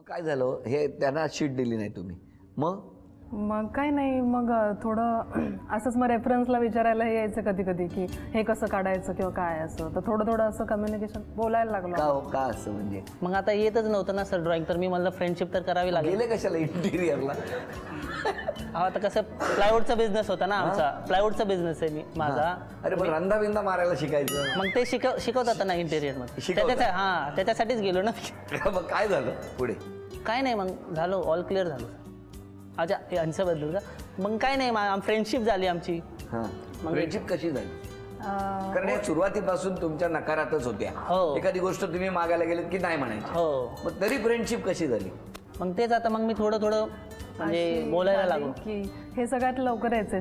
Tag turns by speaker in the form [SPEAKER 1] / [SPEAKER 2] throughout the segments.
[SPEAKER 1] मग काय झालं? हे त्यांना शीट दिली नाही तुम्ही. मग
[SPEAKER 2] मग काय नाही मग थोडं असंच मग रेफरन्सला विचारायला हे यायचं कधी कधी की हे कसं काढायचं किंवा काय असं. तर थोडं थोडं असं कम्युनिकेशन बोलायला लागलो
[SPEAKER 1] का हो का असं म्हणजे?
[SPEAKER 3] मग आता येतच नव्हतं ना सर ड्रॉइंग तर मी म्हणलं फ्रेंडशिप तर करावी लागेल.
[SPEAKER 1] गेले कशाला इंटिरियरला
[SPEAKER 3] हा आता कसं प्लायवूडचा बिझनेस होता ना आमचा. प्लायवूडचा बिझनेस आहे मी माझा.
[SPEAKER 1] अरे पण रंदा बिंदा मारायला शिकायचं.
[SPEAKER 3] मग ते शिकव शिकवतात ना इंटेरियरमध्ये. हा त्याच्यासाठीच गेलो ना.
[SPEAKER 1] मग काय झालं पुढे?
[SPEAKER 3] काय नाही मग झालो ऑल क्लिअर झालो. अच्छा यांच्याबद्दल का? मग काय नाही फ्रेंडशिप झाली आमची.
[SPEAKER 1] हा.
[SPEAKER 3] मग-
[SPEAKER 1] फ्रेंडशिप कशी झाली?
[SPEAKER 2] अ,
[SPEAKER 1] कारण या सुरुवातीपासून तुमच्या नकारातच होत्या.
[SPEAKER 3] हो.
[SPEAKER 1] एखादी गोष्ट तुम्ही मागायला गेलेत की नाही म्हणायची?
[SPEAKER 3] हो.
[SPEAKER 1] मग तरी फ्रेंडशिप कशी झाली?
[SPEAKER 3] मग तेच आता मग मी थोडं थोडं म्हणजे बोलायला लागलो.
[SPEAKER 2] की हे सगळ्यात लवकर यायचे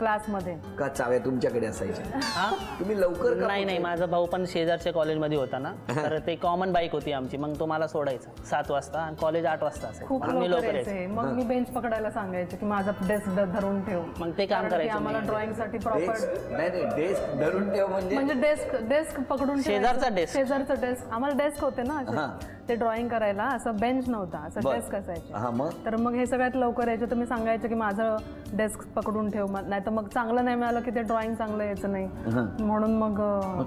[SPEAKER 2] क्लासमध्ये.
[SPEAKER 1] का चाव्या तुमच्याकडे असायच्या?
[SPEAKER 3] हा?
[SPEAKER 1] तुम्ही लवकर
[SPEAKER 3] नाही नाही माझा भाऊ पण शेजारच्या कॉलेजमध्ये होता ना. तर ते कॉमन बाईक होती आमची. मग तो मला सोडायचा. सात वाजता आणि कॉलेज आठ वाजता
[SPEAKER 2] लवकर मग मी बेंच पकडायला सांगायचे की माझा डेस्क धरून ठेव.
[SPEAKER 3] मग ते काम करायचं
[SPEAKER 2] आम्हाला. ड्रॉइंगसाठी
[SPEAKER 1] डेस्क
[SPEAKER 2] प्रॉपर
[SPEAKER 1] नाही नाही डेस्क धरून ठेव म्हणजे?
[SPEAKER 2] म्हणजे डेस्क डेस्क पकडून.
[SPEAKER 3] शेजारचा desk.
[SPEAKER 2] शेजारचा डेस्क आम्हाला डेस्क होते ना असे. ते ड्रॉइंग करायला असं बेंच नव्हता. असं. डेस्क असायचे.
[SPEAKER 1] हा मग?
[SPEAKER 2] तर मग हे सगळ्यात लवकर यायचे. मी सांगायचं की माझं डेस्क पकडून ठेव. नाही तर मग चांगलं नाही मिळालं की ते ड्रॉइंग चांगलं यायचं नाही.
[SPEAKER 1] हा.
[SPEAKER 2] म्हणून मग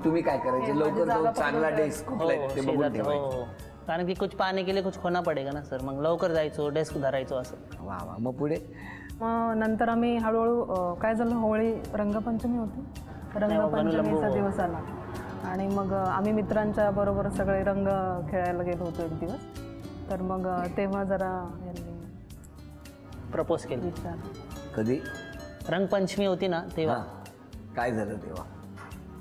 [SPEAKER 1] तुम्ही काय करायचे?
[SPEAKER 2] हे
[SPEAKER 1] लवकर चांगला डेस्क
[SPEAKER 3] हो
[SPEAKER 1] ठेवायचं.
[SPEAKER 3] हो. कारण की कुछ पाने के लिए कुछ खोना पडेगा ना सर मग लवकर जायचो डेस्क धरायचो असं.
[SPEAKER 1] वा वा. मग पुढे?
[SPEAKER 2] मग नंतर आम्ही हळूहळू काय झालं? होळी रंगपंचमी होती. रंगपंचमीचा दिवस आला. आणि मग आम्ही मित्रांच्या बरोबर सगळे रंग खेळायला गेलो होतो एक दिवस. तर मग तेव्हा जरा यांनी
[SPEAKER 3] प्रपोज केलं.
[SPEAKER 1] कधी?
[SPEAKER 3] रंगपंचमी होती ना तेव्हा.
[SPEAKER 1] हा. काय झालं तेव्हा?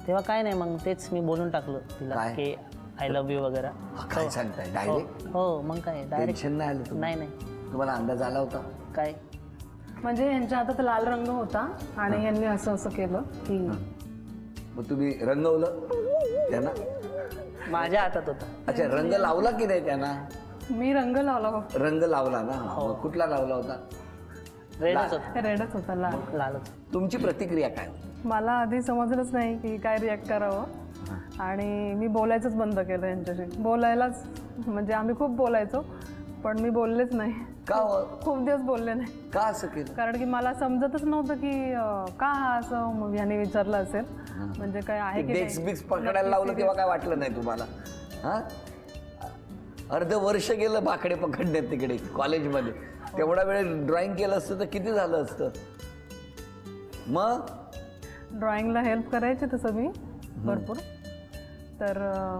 [SPEAKER 3] तेव्हा काय नाही मग तेच मी बोलून टाकलं तिला
[SPEAKER 1] काय?
[SPEAKER 3] की आय लव्ह यू वगैरे.
[SPEAKER 1] हा, काय सांगताय?
[SPEAKER 3] हो
[SPEAKER 1] डायरेक्ट
[SPEAKER 3] हो मग काय? डायरेक्ट
[SPEAKER 1] टेन्शन नाही आलं तुम्हाला?
[SPEAKER 3] नाही नाही.
[SPEAKER 1] तुम्हाला अंदाज आला होता?
[SPEAKER 3] काय?
[SPEAKER 2] म्हणजे यांच्या हातात लाल रंग होता आणि यांनी असं असं केलं की
[SPEAKER 1] मग तुम्ही रंगवलं त्यांना?
[SPEAKER 3] माझ्या हातात होता.
[SPEAKER 1] अच्छा रंग लावला की नाही त्यांना?
[SPEAKER 2] मी रंग लावला
[SPEAKER 1] रंग लावला ना?
[SPEAKER 3] हो.
[SPEAKER 1] मग कुठला लावला होता?
[SPEAKER 3] रेडच होता.
[SPEAKER 2] रेडच होता लाल.
[SPEAKER 3] लालच.
[SPEAKER 1] तुमची प्रतिक्रिया काय
[SPEAKER 2] मला आधी समजलंच नाही की काय रिॲक्ट करावं. आणि मी बोलायचंच बंद केलं यांच्याशी. बोलायलाच म्हणजे आम्ही खूप बोलायचो पण मी बोललेच नाही.
[SPEAKER 1] का हो?
[SPEAKER 2] खूप दिवस बोलले नाही.
[SPEAKER 1] का असं केलं?
[SPEAKER 2] कारण की मला समजतच नव्हतं की का हा असं मग ह्याने विचारलं असेल. म्हणजे काय आहे की
[SPEAKER 1] पकडायला लावलं तेव्हा काय वाटलं नाही तुम्हाला? हा? अर्ध वर्ष गेलं बाकडे पकडण्यात तिकडे कॉलेजमध्ये. तेवढा वेळ ड्रॉइंग केलं असतं तर किती झालं असतं? मग?
[SPEAKER 2] ड्रॉइंगला हेल्प करायची तसं मी भरपूर. तर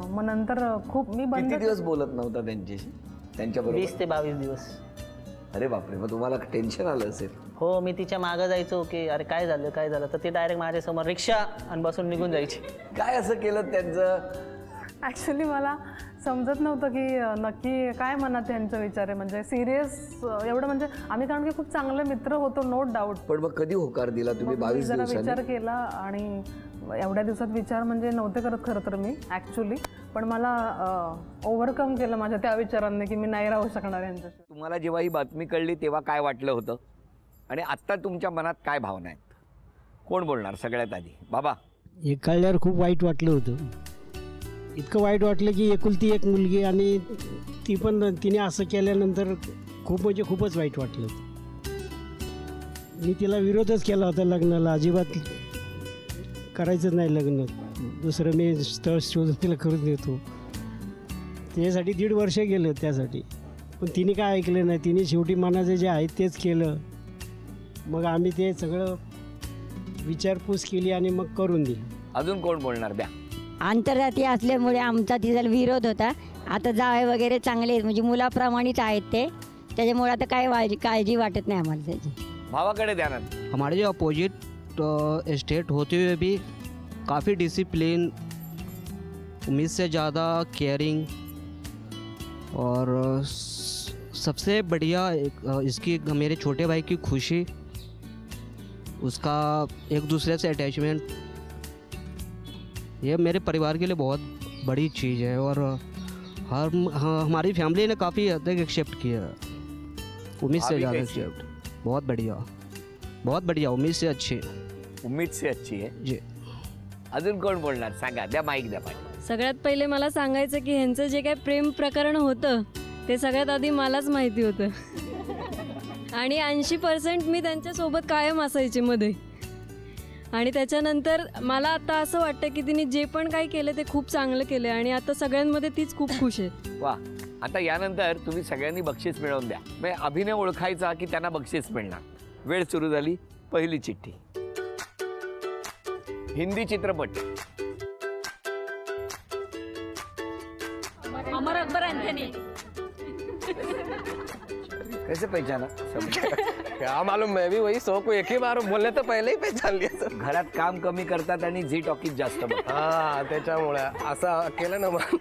[SPEAKER 2] मग नंतर खूप मी बंद
[SPEAKER 1] किती दिवस बोलत नव्हता त्यांच्याशी? त्यांच्याबरोबर.
[SPEAKER 3] वीस ते बावीस दिवस.
[SPEAKER 1] अरे बापरे मग तुम्हाला टेन्शन आलं असेल.
[SPEAKER 3] हो मी तिच्या मागं जायचो की अरे काय झालं काय झालं? तर ती डायरेक्ट माझ्यासमोर रिक्षा आणि बसून निघून जायची.
[SPEAKER 1] काय असं केलं त्यांचं?
[SPEAKER 2] ॲक्च्युली मला समजत नव्हतं की नक्की काय मनात त्यांचा विचार आहे. म्हणजे सिरियस एवढं म्हणजे आम्ही कारण की खूप चांगले मित्र होतो नो डाऊट
[SPEAKER 1] पण मग कधी होकार दिला तुम्ही बावीस
[SPEAKER 2] जरा
[SPEAKER 1] दिवसांनी?
[SPEAKER 2] विचार केला आणि एवढ्या दिवसात विचार म्हणजे नव्हते करत खरं तर मी ॲक्च्युली पण मला ओव्हरकम केलं माझ्या त्या विचारांनी की मी नाही राहू शकणार यांच्याशी.
[SPEAKER 1] तुम्हाला जेव्हा ही बातमी कळली तेव्हा काय वाटलं होतं? आणि आत्ता तुमच्या मनात काय भावना आहेत? कोण बोलणार सगळ्यात आधी? बाबा.
[SPEAKER 4] हे कळल्यावर खूप वाईट वाटलं होतं. इतकं वाईट वाटलं की एकुलती एक मुलगी आणि ती पण तिने असं केल्यानंतर खूप म्हणजे खूपच वाईट वाटलं. मी तिला विरोधच केला होता लग्नाला. अजिबात करायचंच नाही लग्न. दुसरं मी स्थळ शोधून तिला करून देतो. त्याच्यासाठी दीड वर्ष गेलं त्यासाठी. पण तिने काय ऐकलं नाही. तिने शेवटी मनाचं जे आहे तेच केलं. मग आम्ही ते सगळं विचारपूस केली आणि मग करून दिली.
[SPEAKER 1] अजून कोण बोलणार? द्या.
[SPEAKER 5] आंतरजातीय असल्यामुळे आमचा तिचा विरोध होता. आता जावे वगैरे चांगले आहेत म्हणजे मुलाप्रमाणेच आहेत ते. त्याच्यामुळे आता काय काळजी काळजी वाटत नाही आम्हाला त्याची.
[SPEAKER 1] भावाकडे द्या ना.
[SPEAKER 6] हमारे जो अपोजिट स्टेट होते हुए भी काफ़ी डिसिप्लिन उम्मीद से ज़्यादा केयरिंग और स- सबसे बढ़िया एक, अ, इसकी मेरे छोटे भाई की खुशी उसका एक दूसरे से अटैचमेंट ये मेरे परिवार के लिए बहुत बड़ी चीज़ है और हम हाँ, हमारी फैमिली ने काफ़ी हद तक एक्सेप्ट किया। उम्मीद से ज़्यादा
[SPEAKER 1] कैसी है?
[SPEAKER 6] एक्सेप्ट बहुत बढ़िया। बहुत बढ़िया उम्मीद से अच्छी।
[SPEAKER 1] उम्मीद से अच्छी आहे
[SPEAKER 6] जी।
[SPEAKER 1] अजून कोण बोलणार? सांगा द्या माईक द्या पाठी.
[SPEAKER 7] सगळ्यात पहिले मला सांगायचं की ह्यांचं जे काय प्रेम प्रकरण होतं ते सगळ्यात आधी मलाच माहिती होतं. आणि ऐंशी पर्सेंट मी त्यांच्यासोबत कायम असायचे मध्ये. आणि त्याच्यानंतर मला आता असं वाटतं की तिने जे पण काही केलं ते खूप चांगलं केलं आणि आता सगळ्यांमध्ये तीच खूप खुश आहे.
[SPEAKER 1] वा. आता यानंतर तुम्ही सगळ्यांनी बक्षीस मिळवून द्या. म्हणजे अभिनय ओळखायचा की त्यांना बक्षीस मिळणार? वेळ सुरू झाली पहिली चिठ्ठी. हिंदी चित्रपट.
[SPEAKER 8] अमर अकबर अँथनी.
[SPEAKER 1] कैसे पहचाना?
[SPEAKER 9] क्या मालूम मैं भी वही सौ को एक ही बार बोलने तो पहले ही पहचान लिया सर।
[SPEAKER 1] घरात काम कमी करतात आणि झी टॉकीज जास्त बघतात.
[SPEAKER 9] हा त्याच्यामुळे असं केलं ना मग.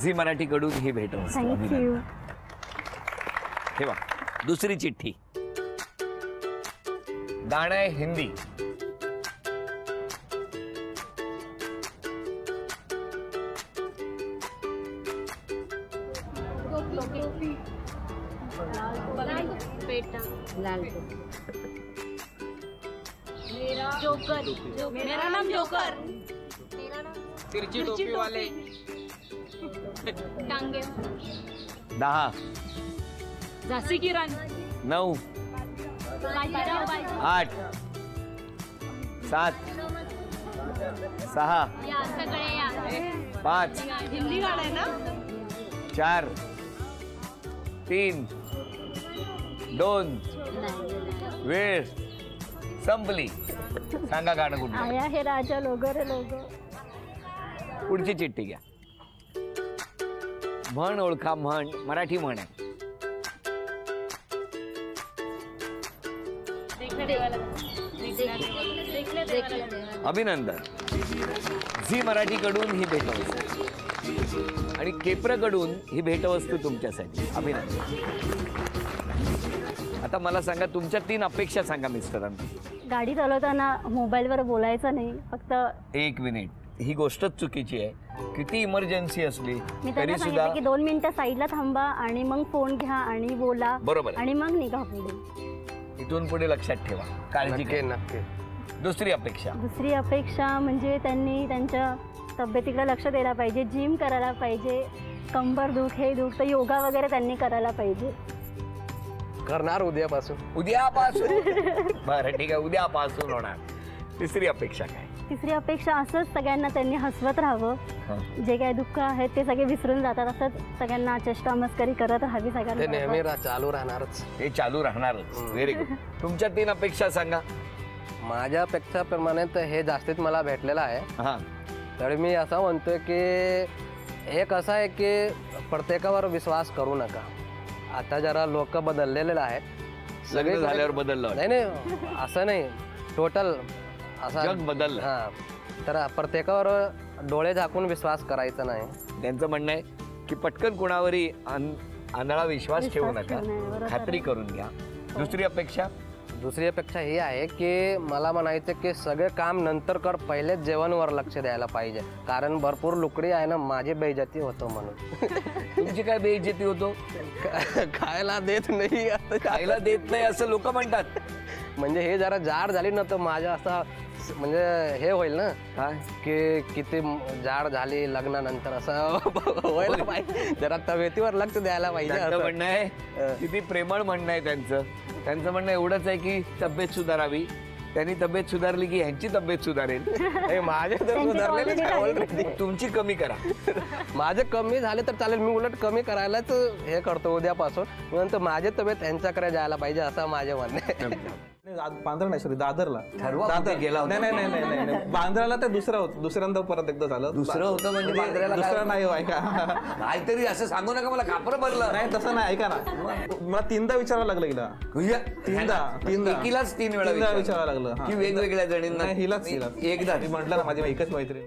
[SPEAKER 1] झी मराठीकडून ही भेट थँक्यू ठेवा दुसरी चिठ्ठी. गाणं आहे हिंदी.
[SPEAKER 8] जोकर मेरा नाम जोकर।
[SPEAKER 9] तिरची टोपी वाले।
[SPEAKER 8] टांगे।
[SPEAKER 1] दहा।
[SPEAKER 8] झाशी की राणी
[SPEAKER 1] नऊ। आठ। सात। सहा। पाच.
[SPEAKER 8] हिंदी गाणं आहे ना?
[SPEAKER 1] चार. तीन. दोन वेळ संपली. सांगा गाणं कुठलं?
[SPEAKER 5] आया हे राजा लोगो
[SPEAKER 1] पुढची चिठ्ठी घ्या. म्हण ओळखा म्हण मराठी म्हण आहे. अभिनंदन. झी मराठीकडून ही भेटवस्तू. आणि केप्रकडून ही भेटवस्तू तुमच्यासाठी. अभिनंदन. आता मला सांगा तुमच्या तीन अपेक्षा सांगा मिस्टरांना.
[SPEAKER 5] गाडी चालवताना मोबाईलवर बोलायचं नाही फक्त
[SPEAKER 1] एक मिनिट. ही गोष्टच चुकीची आहे. किती इमर्जन्सी असली
[SPEAKER 5] मी
[SPEAKER 1] तरी
[SPEAKER 5] त्यांना
[SPEAKER 1] सुद्धा
[SPEAKER 5] सांगितलं की दोन मिनिटं साईडला थांबा आणि मग फोन घ्या आणि बोला
[SPEAKER 1] बरोबर आहे.
[SPEAKER 5] आणि मग निघा पुढे.
[SPEAKER 1] इथून पुढे लक्षात ठेवा. काळजी
[SPEAKER 9] नक्की
[SPEAKER 1] घ्या.
[SPEAKER 9] नक्की.
[SPEAKER 1] दुसरी अपेक्षा.
[SPEAKER 5] दुसरी अपेक्षा म्हणजे त्यांनी त्यांच्या तब्येतीकडे लक्ष द्यायला पाहिजे जिम करायला पाहिजे कंबर दुख हे दुख तर योगा वगैरे त्यांनी करायला पाहिजे.
[SPEAKER 9] करणार उद्यापासून.
[SPEAKER 1] उद्यापासून? बरं ठीक आहे. उद्यापासून होणार. तिसरी अपेक्षा काय?
[SPEAKER 5] तिसरी अपेक्षा असंच सगळ्यांना त्यांनी हसवत राहावं. जे काही दुःख आहेत ते सगळे विसरून जातात. असंच सगळ्यांना चेष्टा मस्करी करत राहावी सगळ्यांना.
[SPEAKER 9] चालू राहणारच.
[SPEAKER 1] हे चालू राहणारच. व्हेरी गुड तुमच्या तीन अपेक्षा सांगा.
[SPEAKER 9] माझ्या अपेक्षाप्रमाणे तर हे जास्तीत मला भेटलेलं आहे.
[SPEAKER 1] हा.
[SPEAKER 9] तर मी असं म्हणतोय की एक असं आहे की प्रत्येकावर विश्वास करू नका. आता जरा लोक बदललेले आहेत.
[SPEAKER 1] लग्न झाल्यावर बदललं
[SPEAKER 9] नाही नाही असं नाही. टोटल असा
[SPEAKER 1] जग बदललं.
[SPEAKER 9] हा. तर प्रत्येकावर डोळे झाकून विश्वास करायचा नाही.
[SPEAKER 1] त्यांचं म्हणणं आहे की पटकन कुणावरही आंधळा विश्वास ठेवू नका. खात्री करून घ्या. दुसरी अपेक्षा
[SPEAKER 9] दुसरी अपेक्षा ही आहे की मला म्हणायचं की सगळे काम नंतर कर पहिलेच जेवणवर लक्ष द्यायला पाहिजे. कारण भरपूर लुकडी आहे ना माझी बेइज्जती होतो म्हणून.
[SPEAKER 1] तुमची काय बेइज्जती होतो?
[SPEAKER 9] खायला देत नाही. आता
[SPEAKER 1] खायला देत नाही असं लोक म्हणतात.
[SPEAKER 9] म्हणजे हे जरा जाड झाली ना तर माझं असं म्हणजे हे होईल ना?
[SPEAKER 1] काय?
[SPEAKER 9] की किती जाड झाली लग्नानंतर असं व्हायला पाहिजे. जरा तब्येतीवर लक्ष द्यायला पाहिजे
[SPEAKER 1] त्यांचं
[SPEAKER 9] असं.
[SPEAKER 1] म्हणणं आहे किती प्रेमळ म्हणणं आहे त्यांचं. त्यांचं म्हणणं एवढंच आहे की तब्येत सुधारावी. त्यांनी तब्येत सुधारली की ह्यांची तब्येत सुधारेल.
[SPEAKER 9] हे माझे तर
[SPEAKER 5] त्यांची
[SPEAKER 9] सुधारलेलीच आहे
[SPEAKER 5] already
[SPEAKER 9] already.
[SPEAKER 1] तुमची कमी करा.
[SPEAKER 9] माझे कमी झाले तर चालेल मी उलट कमी करायलाच हे करतो उद्यापासून. नंतर माझे तब्येत यांच्याकडे जायला पाहिजे असं माझे म्हणणे
[SPEAKER 10] बांद्रा नाही सॉरी दादरला दादर
[SPEAKER 1] गेला होता?
[SPEAKER 10] नाही नाही नाही नाही नाही नाही. बांद्राला ते दुसरं होतं दुसऱ्यांदा परत एकदा झालं
[SPEAKER 1] दुसरं होतं म्हणजे बांद्र्याला
[SPEAKER 10] दुसरं नाही हो, ऐका
[SPEAKER 1] काहीतरी असं सांगू नका मला कापरं भरलं
[SPEAKER 10] नाही तसं नाही ऐका ना मला तीनदा विचारावं लागलं हिला
[SPEAKER 1] हुय्या.
[SPEAKER 10] तीनदा तीनदा
[SPEAKER 1] एकीलाच तीन वेळा.
[SPEAKER 10] विचारावं लागलं.
[SPEAKER 1] की वेगवेगळ्या जणींना
[SPEAKER 10] नाही हिलाच हिलाच
[SPEAKER 1] एकदा
[SPEAKER 10] ती म्हटलं ना माझी एकच मैत्रीण